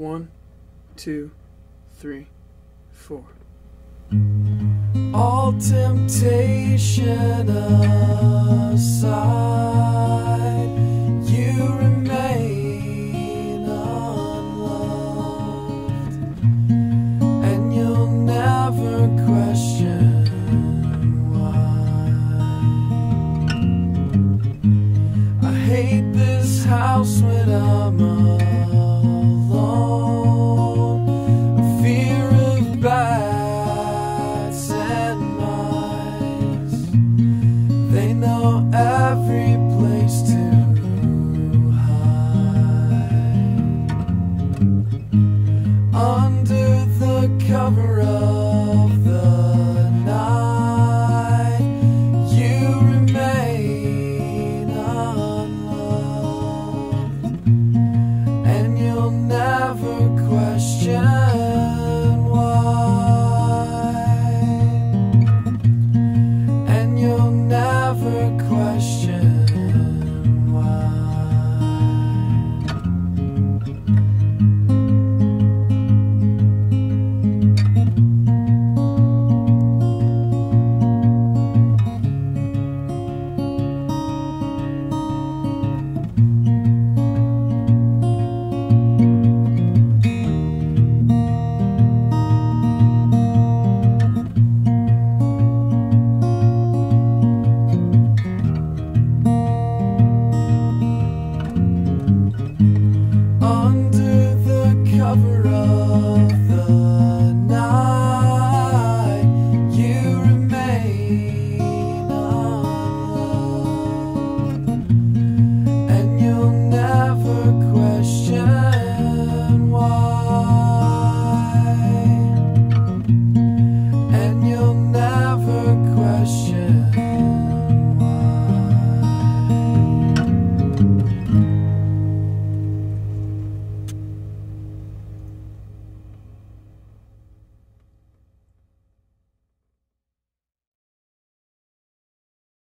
One, two, three, four. All temptation aside, you remain unloved, and you'll never question why. I hate this house when I'm alone. every place to hide under the cover of the night. You remain unloved, and you'll never question.